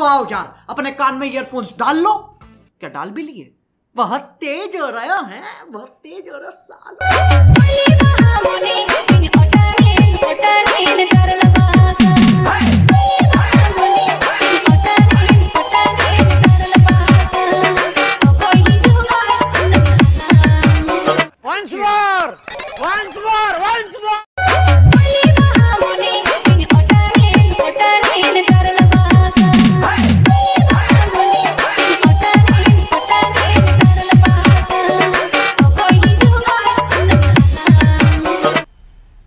तो आओ यार, अपने कान में ईयरफोन्स डाल लो। क्या डाल भी लिए? बहुत तेज हो रहा है बहुत तेज हो रहा साल।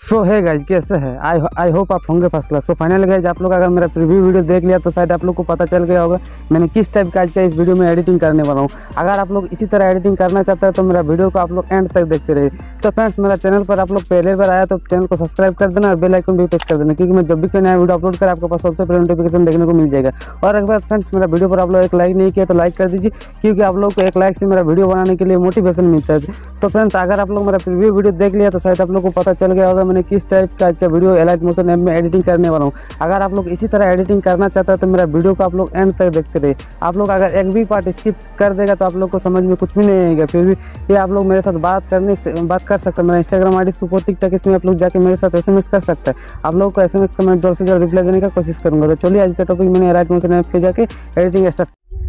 सो है गाइज़ कैसे है? आई आई होप आप होंगे first class so final guys आप लोग अगर मेरा प्रीव्यू वीडियो देख लिया तो शायद आप लोग को पता चल गया होगा मैंने किस टाइप का आज का इस वीडियो में एडिटिंग करने वाला हूँ। अगर आप लोग इसी तरह एडिटिंग करना चाहते हैं तो मेरा वीडियो को आप लोग एंड तक देखते रहिए। तो फ्रेंड्स मेरा चैनल पर आप लोग पहले बार आया तो चैनल को सब्सक्राइब कर देना और बेलाइकन भी प्रेस कर देना, क्योंकि मैं जब भी कोई नया वीडियो अपलोड करें, आपके पास सबसे पहले नोटिफिकेशन देखने को मिल जाएगा। और एक बार फ्रेंड्स मेरा वीडियो पर आप लोग एक लाइक नहीं किया तो लाइक कर दीजिए, क्योंकि आप लोग को एक लाइक से मेरा वीडियो बनाने के लिए मोटिवेशन मिलता है। तो फ्रेंड्स अगर आप लोग मेरा प्रीव्यू वीडियो देख लिया तो शायद आप लोग को पता चल गया होगा मैंने किस टाइप का आज का वीडियो एलाइट मोशन ऐप में एडिटिंग करने वाला हूँ। अगर आप लोग इसी तरह एडिटिंग करना चाहते हैं तो मेरा वीडियो को आप लोग एंड तक देखते रहिए। आप लोग अगर एक भी पार्ट स्किप कर देगा तो आप लोग को समझ में कुछ भी नहीं आएगा। फिर भी ये आप लोग मेरे साथ बात करने बात कर सकते हैं। मेरा इंस्टाग्राम आई डी सुपोतिक तक इसमें आप लोग जाके मेरे साथ एस कर सकते हैं। आप लोग को एस एम एस का मैं जल्द से जल्द रिप्लाई देने का कोशिश करूँगा। तो चलिए, आज का टॉपिक मैंने एलाइट मोशन ऐप पे जाके एडिटिंग स्टार्ट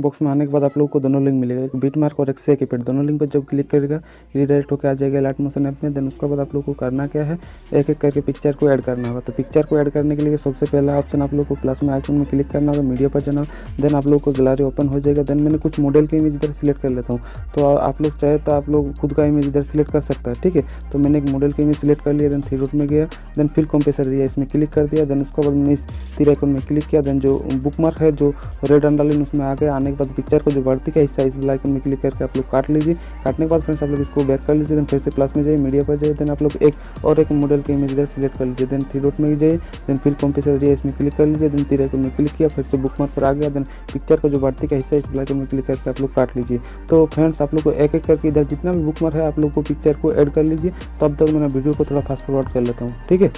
बॉक्स में आने के बाद आप लोगों को दोनों लिंक मिलेगा। एक बीट मार्क और एक से पेड। दोनों लिंक पर जब क्लिक करेगा रिडायरेक्ट होकर आ जाएगा लाइट मोशन ऐप में। देन उसके बाद आप लोग को करना क्या है? एक एक करके पिक्चर को ऐड करना होगा। तो पिक्चर को ऐड करने के लिए सबसे पहला ऑप्शन आप लोग को प्लस में आइकन में क्लिक करना होगा मीडिया पर जाना देन आप लोग को गैलरी ओपन हो जाएगा। देन मैंने कुछ मॉडल की इमेज इधर सिलेक्ट कर लेता हूँ। तो आप लोग चाहे तो आप लोग खुद का इमेज इधर सिलेक्ट कर सकता है, ठीक है? तो मैंने एक मॉडल की इमेज सिलेक्ट कर लिया देन थ्री रूट में गया। देन फिल कॉम्पेसर दिया, इसमें क्लिक कर दिया। देन उसके बाद मैंने इस तीर आइकन में क्लिक किया। देन जो बुक मार्क है, जो रेड अंडरलाइन उसमें आ गया, आने के बाद पिक्चर को जो बढ़ती का हिस्सा इस वाला आइकन में क्लिक करके आप लोग काट लीजिए। काटने के बाद फ्रेंड्स आप लोग इसको बैक कर लीजिए फिर से प्लस में जाइए मीडिया पर जाइए देन आप लोग एक और एक मॉडल के इमेज इधर सिलेक्ट कर लीजिए देन थ्री डॉट में जाइए देन फिल कॉम्पेसर एरिया इसमें क्लिक कर लीजिए देन तीर में क्लिक किया, फिर से बुक मार्क पर आ गया देन पिक्चर का जो बढ़ती का हिस्सा इस वाला आइकन में क्लिक करके आप लोग काट लीजिए। तो फ्रेंड्स आप लोग को एक एक करके इधर जितना भी बुक मार्क है, आप लोग को पिक्चर को ऐड कर लीजिए, तब तक मैंने वीडियो को थोड़ा फास्ट फॉरवर्ड कर लेता हूँ, ठीक है?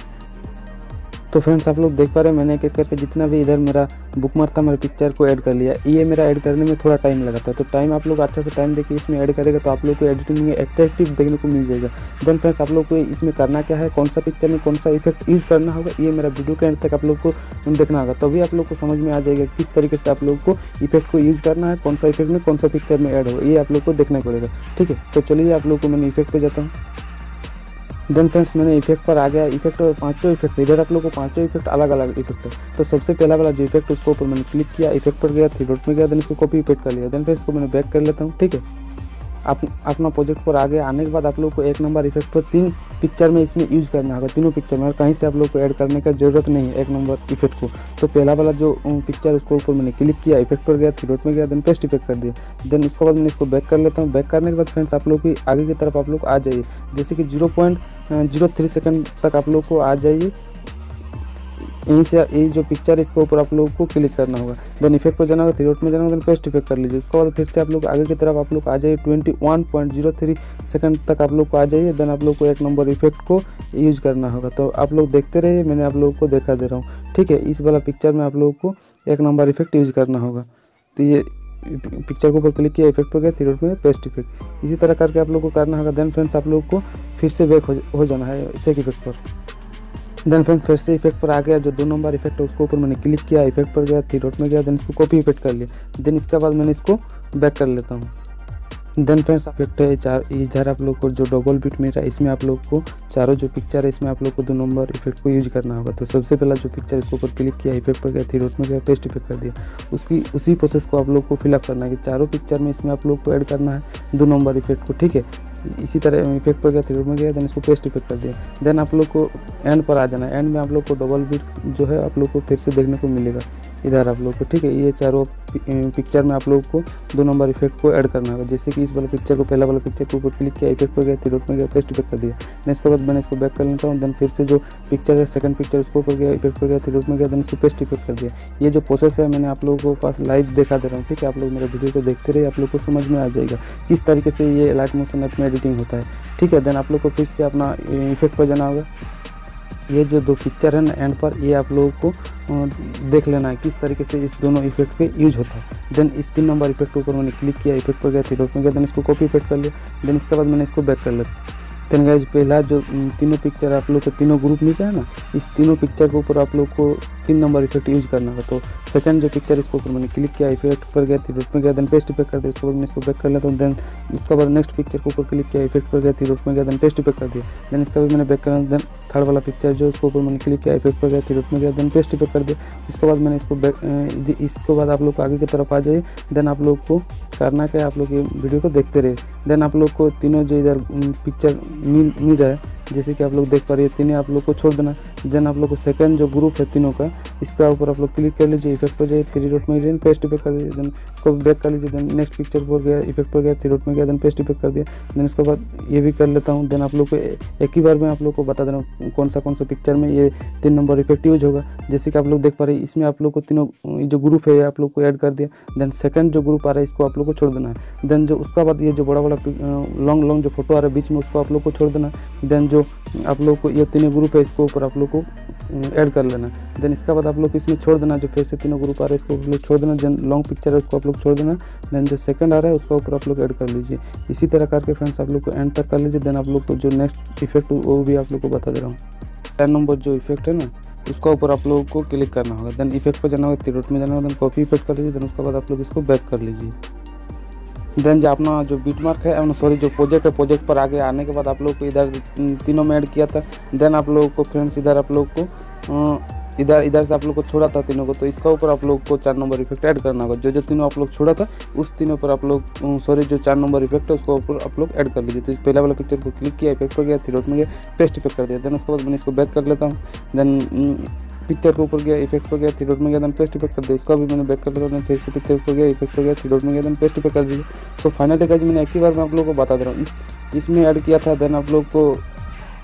तो फ्रेंड्स आप लोग देख पा रहे हैं, मैंने एक एक करके जितना भी इधर मेरा बुक मार्क था मेरे पिक्चर को ऐड कर लिया। ये मेरा ऐड करने में थोड़ा टाइम लगा था। तो टाइम आप लोग अच्छा से टाइम देखिए, इसमें ऐड करेगा तो आप लोग को एडिटिंग में एट्रैक्टिव देखने को मिल जाएगा। देन फ्रेंड्स आप लोग को इसमें करना क्या है, कौन सा पिक्चर में कौन सा इफ़ेक्ट यूज़ करना होगा, ये मेरा वीडियो के एंड तक आप लोग को देखना होगा। तभी आप लोग को समझ में आ जाएगा किस तरीके से आप लोग को इफ़ेक्ट को यूज़ करना है, कौन सा इफ़ेक्ट में कौन सा पिक्चर में ऐड होगा, ये आप लोग को देखना पड़ेगा। ठीक है तो चलिए आप लोग को मैंने इफ़ेक्ट पर जाता हूँ। देन फ्रेंड्स मैंने इफ़ेक्ट पर आ गया। इफ़ेक्ट पाँचों इफ़ेक्ट इधर आप लोग को पाँचों इफ़ेक्ट अलग अलग इफ़ेक्ट है। तो सबसे पहला वाला जो इफ़ेक्ट उसको ऊपर मैंने क्लिक किया इफ़ेक्ट पर गया थ्री डॉट में गया देन इसको कॉपी इफ़ेक्ट कर लिया। देन फिर को मैंने बैक कर लेता हूँ, ठीक है? आप, अपना प्रोजेक्ट पर आगे आने के बाद आप लोग को एक नंबर इफ़ेक्ट पर तीन पिक्चर में इसमें यूज़ करना होगा, तीनों पिक्चर में। और कहीं से आप लोग को ऐड करने का ज़रूरत नहीं है एक नंबर इफ़ेक्ट को। तो पहला वाला जो पिक्चर उसको ऊपर मैंने क्लिक किया इफ़ेक्ट पर गया थ्री डॉट में गया देन पेस्ट इफ़ेक्ट कर दिया। देन उसके बाद मैंने इसको बैक कर लेता हूँ। बैक करने के बाद फ्रेंड्स आप लोग की आगे की तरफ़ आप लोग आ जाइए। जैसे कि zero point zero three second तक आप लोग को आ जाइए। यहीं से ये जो पिक्चर इसके ऊपर आप लोग को क्लिक करना होगा। देन इफ़ेक्ट पर जाना होगा थ्री में जाना होगा देन पेस्ट इफ़ेक्ट कर लीजिए। उसके बाद फिर से आप लोग आगे की तरफ़ आप लोग आ जाइए twenty one point zero three second तक आप लोग को आ जाइए। देन आप लोग को एक नंबर इफ़ेक्ट को यूज़ करना होगा। तो आप लोग देखते रहिए, मैंने आप लोगों को देखा दे रहा हूँ। ठीक है, इस वाला पिक्चर में आप लोगों को एक नंबर इफ़ेक्ट यूज़ करना होगा। तो ये पिक्चर के ऊपर क्लिक किया इफ़ेक्ट पर गया थ्री में पेस्ट इफ़ेक्ट इसी तरह करके आप लोग को करना होगा। देन फ्रेंड्स आप लोग को फिर से बैक हो जाना है सेक इफ़ेक्ट पर। देन फ्रेंड फिर से इफ़ेक्ट पर आ गया, जो दो नंबर इफ़ेक्ट है, उसको ऊपर मैंने क्लिक किया इफ़ेक्ट पर गया थ्री डॉट में गया देन इसको कॉपी इफ़ेक्ट कर लिया। देन इसके बाद मैंने इसको बैक कर लेता हूँ। देन फ्रेंड्स इफ़ेक्ट है, चार, इधर आप लोग को जो डबल बीट मिल रहा इसमें आप लोग को चारों जो पिक्चर है, इसमें आप लोग को दो नंबर इफ़ेक्ट को यूज़ करना होगा। तो सबसे पहला जो पिक्चर इसके ऊपर क्लिक किया इफ़ेक्ट पर गया थ्री डॉट में गया पेस्ट इफ़ेक्ट कर दिया। उसकी, उसी प्रोसेस को आप लोग को फिलअप करना है कि चारों पिक्चर में इसमें आप लोग को ऐड करना है, दो नंबर इफ़ेक्ट को, ठीक है? इसी तरह इफ़ेक्ट पर गया थ्री में गया देन इसको पेस्ट इफ़ेक्ट कर दिया। देन आप लोग को एंड पर आ जाना एंड में आप लोग को डबल बीट जो है, आप लोग को फिर से देखने को मिलेगा। इधर आप लोग को, ठीक है? ये चारों पिक्चर में आप लोग को दो नंबर इफ़ेक्ट को ऐड करना होगा। जैसे कि इस वाला पिक्चर को, पहला वाला पिक्चर के ऊपर क्लिक किया इफ़ेक्ट पर गया थ्री डॉट में गया पेस्ट इफ़ेक्ट कर दिया। देन इसके बाद मैंने इसको बैक कर लेता हूँ। देन फिर से जो पिक्चर है सेकंड पिक्चर उसको ऊपर गया इफ़ेक्ट पर गया थ्री डॉट में गया देन इसको पेस्ट इफ़ेक्ट कर दिया। ये जो प्रोसेस है, मैंने आप लोगों को पास लाइव दिखा दे रहा हूँ, ठीक है? आप लोग मेरे वीडियो को देखते रहे आप लोग को समझ में आ जाएगा। किस तरीके से ये लाइट मोशन ऐप में एडिटिंग होता है। ठीक है देन आप लोग को फिर से अपना इफ़ेक्ट पर जाना होगा। ये जो दो पिक्चर है ना एंड पर, ये आप लोगों को देख लेना है किस तरीके से इस दोनों इफ़ेक्ट पे यूज़ होता है। देन इस तीन नंबर इफ़ेक्ट के ऊपर मैंने क्लिक किया इफ़ेक्ट पर गया थ्री डॉट में गया देन इसको कॉपी इफ़ेक्ट कर लिया। देन इसके बाद मैंने इसको बैक कर लिया। देन गाइज़ पहला जो तीनों पिक्चर आप लोग को, तीनों ग्रुप मिल गया है ना, इस तीनों पिक्चर के ऊपर आप लोग को तीन नंबर इफ़ेक्ट यूज़ करना होगा तो सेकंड जो पिक्चर इसके ऊपर मैंने क्लिक किया इफ़ेक्ट पर गया थी डॉट में गया देन पेस्ट इफ़ेक्ट कर दिया। उसके बाद मैं इसको बैक कर लेता हूँ देन उसके बाद नेक्स्ट पिक्चर के ऊपर क्लिक किया इफ़ेक्ट पर गया थी डॉट में गया देन पेस्ट इफ़ेक्ट कर दिया। देन इसका भी मैंने बैक कर देन थर्ड वाला पिक्चर जो उसके ऊपर मैंने क्लिक किया इफ़ेक्ट पर गया थ्री डॉट में गया देन पेस्ट इफ़ेक्ट कर दिया। उसके बाद मैंने इसको बैक इसके बाद आप लोग आगे की तरफ़ आ जाइए। देन आप लोग को करना क्या आप लोग ये वीडियो को देखते रहे देन आप लोग को तीनों जो इधर पिक्चर मिल मिल है जैसे कि आप लोग देख पा रहे हैं तीनों आप लोग को छोड़ देना देन आप लोग को सेकंड जो ग्रुप है तीनों का इसका ऊपर आप लोग क्लिक कर लीजिए इफ़ेक्ट पर जाइए थ्री डॉट में जाइए पेस्ट इफ़ेक्ट कर दीजिए देन इसको बैक कर लीजिए देन नेक्स्ट पिक्चर पर गया इफ़ेक्ट पर गया थ्री डॉट में गया देन पेस्ट इफ़ेक्ट कर दिया देन इसके बाद ये भी कर लेता हूँ देन आप लोग को एक ही बार में आप लोग को बता दे रहा हूँ कौन सा कौन सा पिक्चर में ये तीन नंबर इफ़ेक्ट यूज़ होगा जैसे कि आप लोग देख पा रहे हैं इसमें आप लोग को तीनों जो ग्रुप है आप लोग को ऐड कर दिया देन सेकंड जो ग्रुप आ रहा है इसको आप लोग को छोड़ देना है देन जो उसका बाद ये जो बड़ा बड़ा लॉन्ग लॉन्ग जो फ़ोटो आ रहा है बीच में उसको आप लोग को छोड़ देना देन जो आप लोग को ये तीनों ग्रुप है, इसको ऊपर आप लोग को ऐड कर लेना। देन इसका बाद आप लोग इसमें छोड़ देना, जो फिर से तीनों ग्रुप आ रहा है, इसको आप लोग छोड़ देना। देन लॉन्ग पिक्चर है, उसको आप लोग छोड़ देना। देन जो सेकंड आ रहा है, उसका ऊपर आप लोग ऐड कर लीजिए। इसी तरह करके फ्रेंड्स आप लोग को एंड तक कर लीजिए। देन आप लोग को जो नेक्स्ट इफ़ेक्ट वो भी आप लोग को बता दे रहा हूँ। टेन नंबर जो इफ़ेक्ट है ना, उसका ऊपर आप लोगों को क्लिक करना होगा। देन इफ़ेक्ट पर जाना होगा थ्री डॉट में जाना होगा। देन कॉपी इफ़ेक्ट कर लीजिए। देन उसके बाद आप लोग इसको बैक कर लीजिए। देन जो अपना जो बीट मार्क है सॉरी जो प्रोजेक्ट है प्रोजेक्ट पर आगे आने के बाद आप लोग को इधर तीनों में ऐड किया था। देन आप लोगों को फ्रेंड्स इधर, आप लोग को इधर इधर से आप लोग को छोड़ा था तीनों को। तो इसका ऊपर आप लोग को चार नंबर इफ़ेक्ट ऐड करना होगा। जो जो तीनों आप लोग छोड़ा था, उस तीनों पर आप लोग सॉरी जो चार नंबर इफ़ेक्ट है, उसको ऊपर आप लोग ऐड कर लीजिए। तो पहला वाला पिक्चर को क्लिक किया इफ़ेक्ट पर गया थ्री डॉट में गया पेस्ट इफ़ेक्ट कर दिया। देन उसके बाद मैंने इसको बैक कर लेता हूँ। देन पिक्चर के ऊपर गया इफ़ेक्ट पर गया थ्री डॉट में गया पेस्ट इफ़ेक्ट कर दिया। उसका भी मैंने बैक कर दिया फिर से पिक्चर पर गया इफ़ेक्ट पर गया थ्री डॉट में गया पेस्ट इफ़ेक्ट कर दिया। सो फाइनली गाइज़ मैंने एक ही बार मैं आप लोगों को बता दे रहा हूँ, इस, इसमें ऐड किया था देन आप लोग को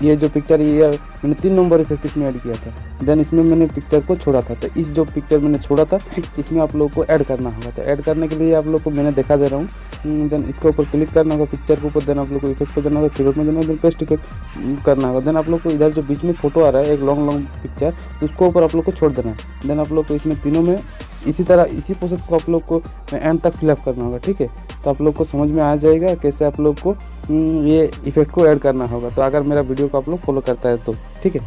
ये जो पिक्चर ये मैंने तीन नंबर इफ़ेक्ट इसमें ऐड किया था। देन इसमें मैंने पिक्चर को छोड़ा था। तो इस जो पिक्चर मैंने छोड़ा था, इसमें आप लोगों को ऐड करना होगा। तो ऐड करने के लिए आप लोग को मैंने देखा दे रहा हूँ। देन इसके ऊपर क्लिक करना होगा पिक्चर के ऊपर देन आप लोग को इफ़ेक्ट पर जाना होगा थ्री में जाना होगा पेस्ट इफ़ेक्ट करना होगा। देन आप लोग को इधर जो बीच में फ़ोटो आ रहा है, एक लॉन्ग लॉन्ग पिक्चर उसको ऊपर आप लोग को छोड़ देना है। देन आप लोग को इसमें तीनों में इसी तरह इसी प्रोसेस को आप लोग को एंड तक फिलअप करना होगा ठीक है? तो आप लोग को समझ में आ जाएगा कैसे आप लोग को हम्म, ये इफ़ेक्ट को ऐड करना होगा। तो अगर मेरा वीडियो को आप लोग फॉलो करता है तो ठीक है?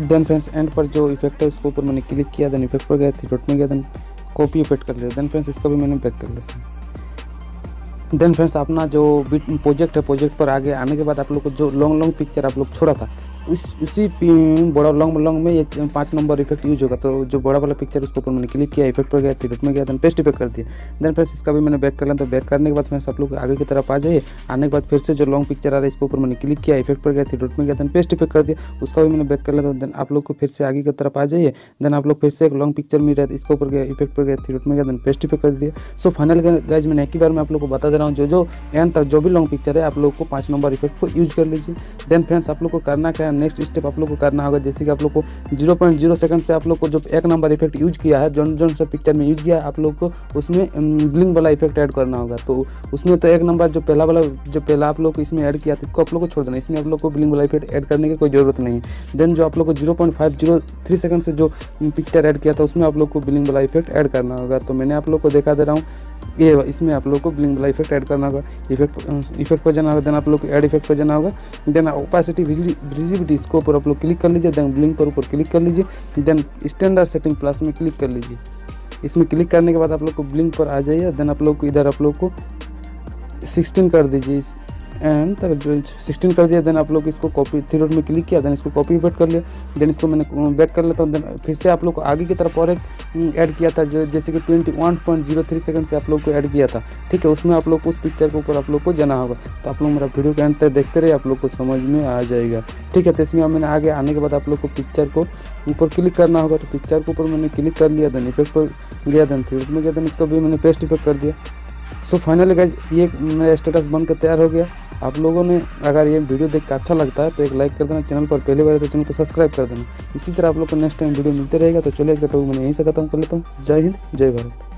देन फ्रेंड्स एंड पर जो इफ़ेक्ट है उसके ऊपर मैंने क्लिक किया देन इफ़ेक्ट पर गया थ्री डॉट में गया देन कॉपी इफ़ेक्ट कर लिया। देन फ्रेंड्स इसका भी मैंने बैक कर लिया। देन फ्रेंड्स अपना जो प्रोजेक्ट है प्रोजेक्ट पर आगे आने के बाद आप लोग को जो लॉन्ग लॉन्ग पिक्चर आप लोग छोड़ा था उस, उसी बड़ा लॉन्ग लॉन्ग में ये पाँच नंबर इफ़ेक्ट यूज़ होगा। तो जो बड़ा वाला पिक्चर उसके ऊपर मैंने क्लिक किया इफ़ेक्ट पर गया डॉट में गया देन पेस्ट इफ़ेक्ट कर दिया। देन फ्रेंड्स इसका भी मैंने बैक कर लिया तो बैक करने के बाद फ्रेंड्स आप लोग आगे की तरफ़ आ जाइए। आने के बाद फिर से जो लॉन्ग पिक्चर आ रहा है, इसके ऊपर मैंने क्लिक किया इफ़ेक्ट पर गया डॉट में गया देन पेस्ट इफ़ेक्ट कर दिया। उसका भी मैंने बैक कर लिया देन आप लोग को फिर से आगे की तरफ़ आ जाइए। देन आप लोग फिर से एक लॉन्ग पिक्चर मिल रहा है, इसके ऊपर गया इफ़ेक्ट पर गया डॉट में गया देन पेस्ट इफ़ेक्ट कर दिया। सो फाइनल गाइज़ मैंने एक ही बार में आप लोग को बता दे रहा हूँ, जो जो एंड तक जो भी लॉन्ग पिक्चर है, आप लोग को पाँच नंबर इफ़ेक्ट को यूज़ कर लीजिए। देन फ्रेंड्स आप लोग को करना क्या नेक्स्ट स्टेप आप लोग को करना होगा जैसे कि आप लोग को ज़ीरो पॉइंट ज़ीरो सेकंड से आप लोग को जो एक नंबर इफ़ेक्ट यूज़ किया है जो जो सा पिक्चर में यूज़ किया है आप लोग को उसमें ब्लिंग वाला इफ़ेक्ट ऐड करना होगा तो उसमें तो एक नंबर जो पहला वाला जो पहला आप लोग को इसमें ऐड किया था इसको आप लोग को छोड़ देना इसमें आप लोग को ब्लिंग वाला इफ़ेक्ट ऐड करने की कोई ज़रूरत नहीं है देन जो आप लोग को zero point five zero three second से जो पिक्चर ऐड किया था उसमें आप लोग को ब्लिंग वाला इफ़ेक्ट ऐड करना होगा तो मैंने आप लोग को देखा दे रहा हूँ ये इसमें आप लोग को ब्लिंग वाला इफ़ेक्ट ऐड करना होगा। इफ़ेक्ट इफ़ेक्ट पर जाना होगा देन आप लोग को एड इफ़ेक्ट पर जाना होगा देन ओपासिटी विजिबिलिटी इसको ऊपर आप लोग क्लिक कर लीजिए देन ब्लिंग पर ऊपर क्लिक कर लीजिए देन स्टैंडर्ड सेटिंग प्लस में क्लिक कर लीजिए। इसमें क्लिक करने के बाद आप लोग को ब्लिंक पर आ जाइए देन आप लोग को इधर आप लोग को सिक्सटीन कर दीजिए इस एंड तक जो सिक्सटीन कर दिया देन आप लोग इसको कॉपी थ्री डॉट में क्लिक किया देन इसको कॉपी पेट कर लिया। देन इसको मैंने बैक कर लेता हूँ देन फिर से आप लोग को आगे की तरफ़ और एक ऐड किया था, जो, जैसे कि twenty one point zero three second से आप लोग को ऐड किया था। ठीक है, उसमें आप लोग को उस पिक्चर के ऊपर आप लोग को जाना होगा। तो आप लोग मेरा वीडियो के अंत तक देखते रहिए, आप लोग को समझ में आ जाएगा। ठीक है तो इसमें मैंने आगे, आने के बाद आप लोग को पिक्चर को ऊपर क्लिक करना होगा। तो पिक्चर के ऊपर मैंने क्लिक कर लिया देन इफ़ेक्ट पर गया देन थ्री में गया देन इसको भी मैंने पेस्ट इफ़ेक्ट कर दिया। सो फाइनली गाइज़ ये मेरा स्टेटस बन बनकर तैयार हो गया। आप लोगों ने अगर ये वीडियो देख कर अच्छा लगता है तो एक लाइक कर देना चैनल पर पहली बार तो चैनल को सब्सक्राइब कर देना। इसी तरह आप लोग को नेक्स्ट टाइम वीडियो मिलते रहेगा तो चलिए तो मैंने यहीं से खत्म कर लेता हूँ। जय हिंद, जय भारत।